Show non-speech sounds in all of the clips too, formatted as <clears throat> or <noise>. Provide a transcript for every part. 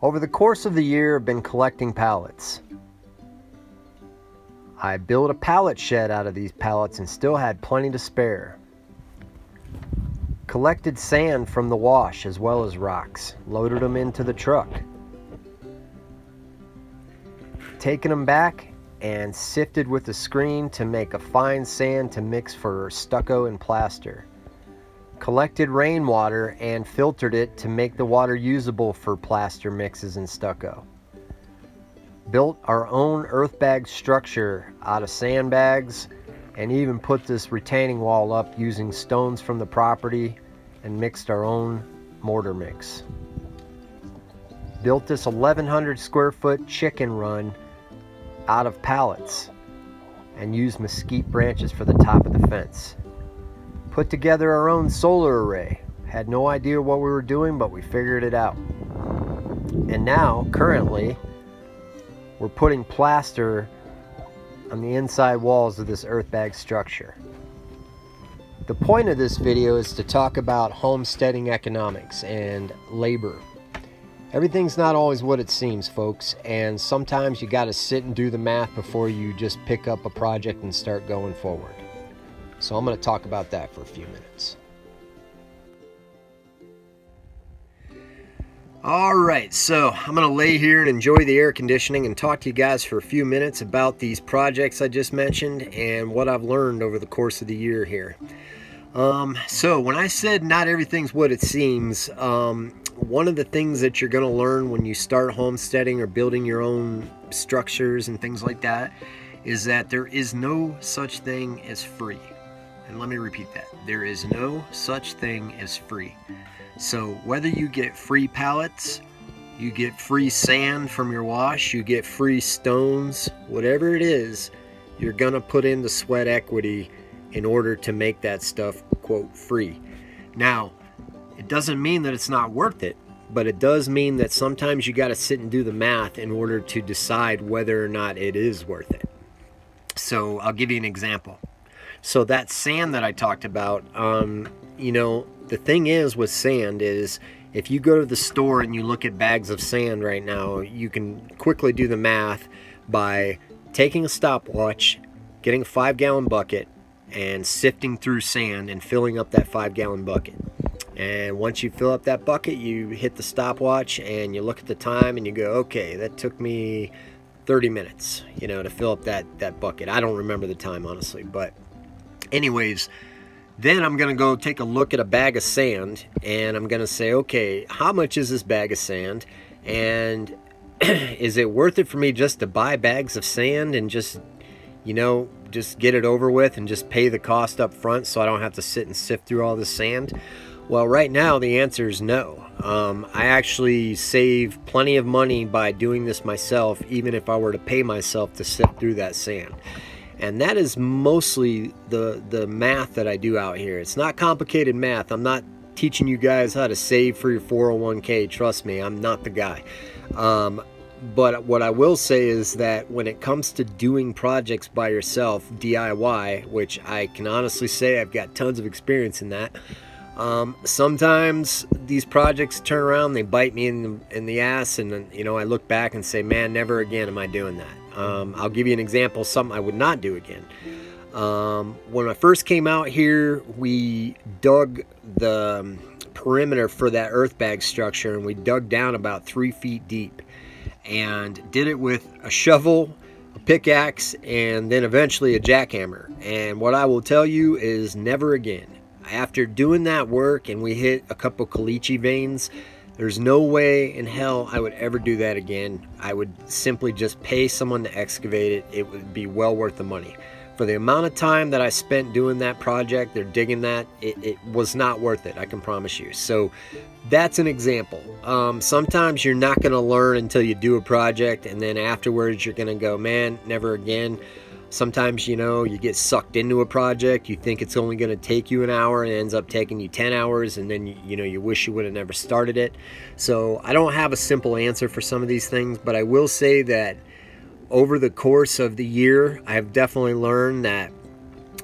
Over the course of the year, I've been collecting pallets. I built a pallet shed out of these pallets and still had plenty to spare. Collected sand from the wash as well as rocks, loaded them into the truck. Taken them back and sifted with a screen to make a fine sand to mix for stucco and plaster collected rainwater and filtered it to make the water usable for plaster mixes and stucco. Built our own earth bag structure out of sandbags and even put this retaining wall up using stones from the property and mixed our own mortar mix. Built this 1100 square foot chicken run out of pallets and used mesquite branches for the top of the fence. Put together our own solar array. Had no idea what we were doing, but we figured it out. And now, currently, we're putting plaster on the inside walls of this earth bag structure. The point of this video is to talk about homesteading economics and labor. Everything's not always what it seems, folks, and sometimes you got to sit and do the math before you just pick up a project and start going forward. So I'm going to talk about that for a few minutes. All right, so I'm going to lay here and enjoy the air conditioning and talk to you guys for a few minutes about these projects I just mentioned and what I've learned over the course of the year here. Um, so when I said not everything's what it seems, um, one of the things that you're going to learn when you start homesteading or building your own structures and things like that is that there is no such thing as free. And let me repeat that. There is no such thing as free. So whether you get free pallets, you get free sand from your wash, you get free stones, whatever it is, you're going to put in the sweat equity in order to make that stuff, quote, free. Now, it doesn't mean that it's not worth it, but it does mean that sometimes you got to sit and do the math in order to decide whether or not it is worth it. So I'll give you an example. So that sand that I talked about, um, you know, the thing is with sand is if you go to the store and you look at bags of sand right now, you can quickly do the math by taking a stopwatch, getting a five gallon bucket, and sifting through sand and filling up that five gallon bucket. And once you fill up that bucket, you hit the stopwatch and you look at the time and you go, okay, that took me 30 minutes, you know, to fill up that, that bucket. I don't remember the time, honestly, but anyways, then I'm going to go take a look at a bag of sand and I'm going to say, okay, how much is this bag of sand? And <clears throat> is it worth it for me just to buy bags of sand and just, you know, just get it over with and just pay the cost up front so I don't have to sit and sift through all this sand? Well, right now the answer is no. Um, I actually save plenty of money by doing this myself, even if I were to pay myself to sift through that sand and that is mostly the the math that I do out here. It's not complicated math. I'm not teaching you guys how to save for your 401k. Trust me, I'm not the guy. Um, but what I will say is that when it comes to doing projects by yourself, DIY, which I can honestly say I've got tons of experience in that. Um, sometimes these projects turn around, they bite me in the, in the ass, and you know I look back and say, "Man, never again am I doing that." Um, I'll give you an example, something I would not do again. Um, when I first came out here, we dug the um, perimeter for that earth bag structure and we dug down about three feet deep and did it with a shovel, a pickaxe, and then eventually a jackhammer. And what I will tell you is never again. After doing that work and we hit a couple caliche veins, there's no way in hell I would ever do that again. I would simply just pay someone to excavate it. It would be well worth the money. For the amount of time that I spent doing that project, they're digging that, it, it was not worth it, I can promise you. So that's an example. Um, sometimes you're not going to learn until you do a project, and then afterwards you're going to go, man, never again. Sometimes, you know, you get sucked into a project, you think it's only going to take you an hour and ends up taking you 10 hours and then, you, you know, you wish you would have never started it. So I don't have a simple answer for some of these things, but I will say that over the course of the year, I've definitely learned that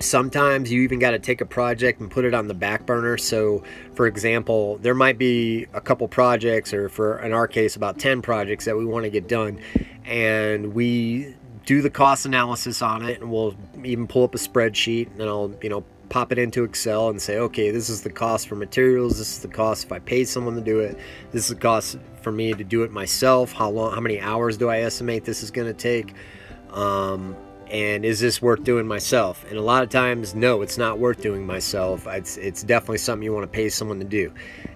sometimes you even got to take a project and put it on the back burner so for example there might be a couple projects or for in our case about 10 projects that we want to get done and we do the cost analysis on it and we'll even pull up a spreadsheet and I'll you know pop it into Excel and say okay this is the cost for materials this is the cost if I pay someone to do it this is the cost for me to do it myself how long how many hours do I estimate this is going to take um, and is this worth doing myself? And a lot of times no it's not worth doing myself. It's, it's definitely something you want to pay someone to do.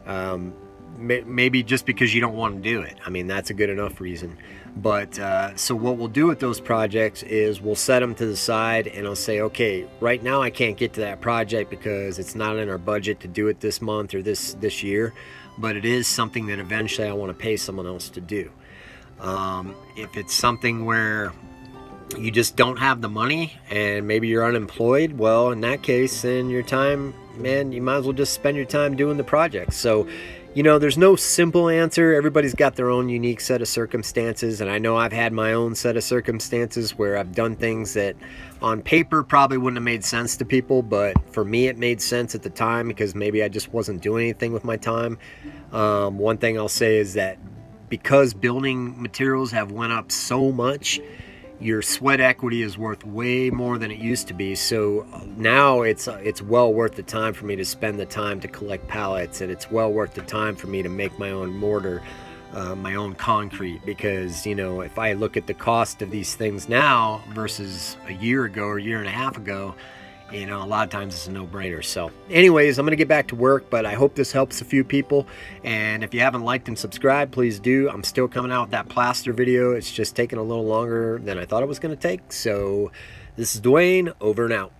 Um, may, maybe just because you don't want to do it. I mean that's a good enough reason but uh, so what we'll do with those projects is we'll set them to the side and i'll say okay right now i can't get to that project because it's not in our budget to do it this month or this this year but it is something that eventually i want to pay someone else to do um, if it's something where you just don't have the money and maybe you're unemployed, well, in that case, then your time, man, you might as well just spend your time doing the project. So, you know, there's no simple answer. Everybody's got their own unique set of circumstances. And I know I've had my own set of circumstances where I've done things that on paper probably wouldn't have made sense to people. But for me, it made sense at the time because maybe I just wasn't doing anything with my time. Um, one thing I'll say is that because building materials have went up so much, your sweat equity is worth way more than it used to be. So now it's it's well worth the time for me to spend the time to collect pallets, and it's well worth the time for me to make my own mortar, uh, my own concrete. Because you know, if I look at the cost of these things now versus a year ago or a year and a half ago, you know, a lot of times it's a no-brainer. So anyways, I'm going to get back to work, but I hope this helps a few people. And if you haven't liked and subscribed, please do. I'm still coming out with that plaster video. It's just taking a little longer than I thought it was going to take. So this is Dwayne, over and out.